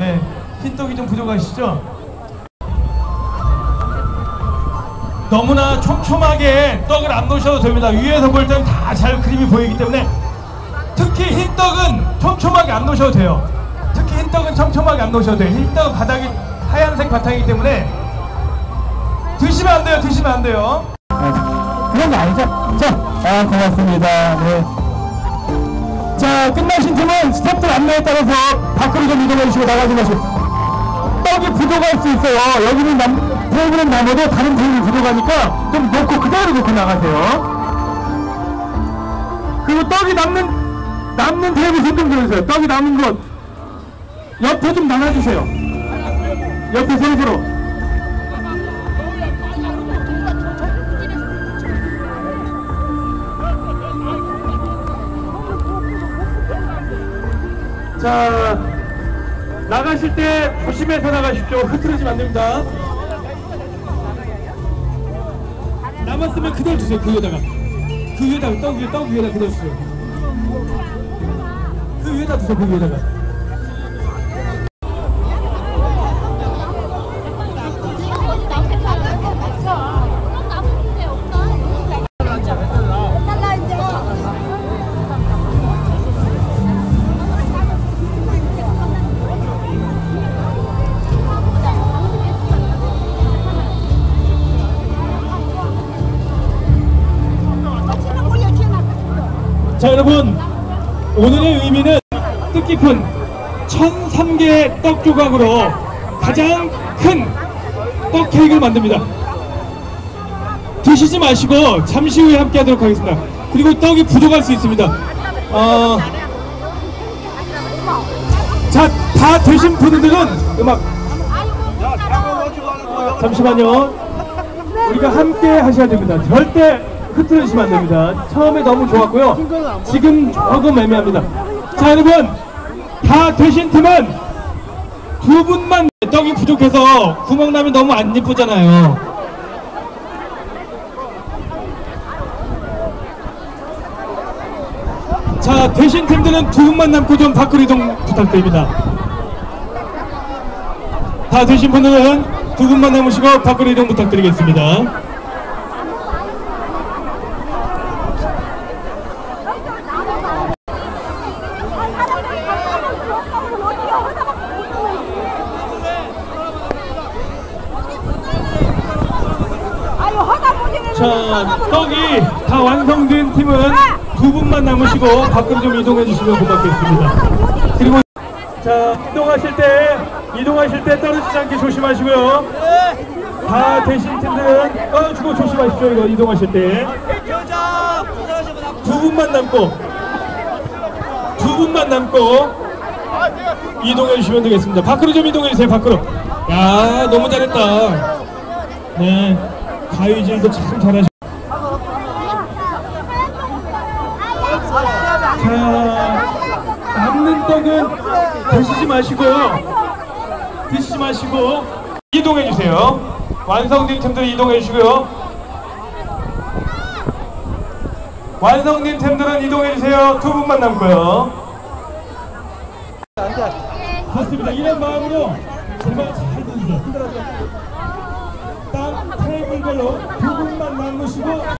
네, 흰떡이 좀 부족하시죠? 너무나 촘촘하게 떡을 안 놓으셔도 됩니다. 위에서 볼 때는 다 잘 그림이 보이기 때문에 특히 흰떡은 촘촘하게 안 놓으셔도 돼요. 특히 흰떡은 촘촘하게 안 놓으셔도 돼요. 흰떡은 바닥이 하얀색 바탕이기 때문에 드시면 안 돼요. 드시면 안 돼요. 네, 그런 거 아니죠? 자, 아, 고맙습니다. 네. 자, 끝나신 팀은 스태프들 안내에 따라서 밖으로 좀 이동해 주시고 나가지 마시고. 떡이 부족할 수 있어요. 여기는 남, 테이블은 남아도 다른 테이블이 부족하니까 좀 놓고 그대로 놓고 나가세요. 그리고 떡이 남는, 남는 테이블 손좀 들어주세요. 떡이 남은 것. 옆에 좀 나눠주세요. 옆에 셋으로. 자, 나가실 때 조심해서 나가십시오. 흐트러지면 안 됩니다. 남았으면 그대로 주세요. 그 위에다가. 그 위에다가, 떡 위에, 떡 위에다 그대로 주세요. 그 위에다 주세요. 그 위에다가. 자, 여러분. 오늘의 의미는 뜻깊은 1003개의 떡 조각으로 가장 큰 떡 케이크를 만듭니다. 드시지 마시고 잠시 후에 함께 하도록 하겠습니다. 그리고 떡이 부족할 수 있습니다. 어, 자, 다 드신 분들은 음악 잠시만요. 우리가 함께 하셔야 됩니다. 절대 흐트러지시면 안 됩니다. 처음에 너무 좋았고요. 지금 조금 애매합니다. 자, 여러분. 다 되신 팀은 두 분만 떡이 부족해서 구멍 나면 너무 안 예쁘잖아요. 자, 되신 팀들은 두 분만 남고 좀 밖으로 이동 부탁드립니다. 다 되신 분들은 두 분만 남으시고 밖으로 이동 부탁드리겠습니다. 자, 떡이 다 완성된 팀은 두 분만 남으시고 밖으로 좀 이동해 주시면 고맙겠습니다. 그리고 자, 이동하실 때 이동하실 때 떨어지지 않게 조심하시고요. 다 되신 팀들은 떨어지고 조심하십시오. 이거 이동하실 때. 두 분만 남고 두 분만 남고 이동해 주시면 되겠습니다. 밖으로 좀 이동해 주세요. 밖으로. 야, 너무 잘했다. 네. 가위질도 참 잘하시. 자, 남는 떡은 드시지 마시고 드시지 마시고 이동해 주세요. 완성된 팀들 이동해 주시고요. 완성된 팀들은 이동해 주세요. 두 분만 남고요. 좋습니다. 이런 마음으로 제발 잘 드세요. 땅 테이블별로 두 분만 남으시고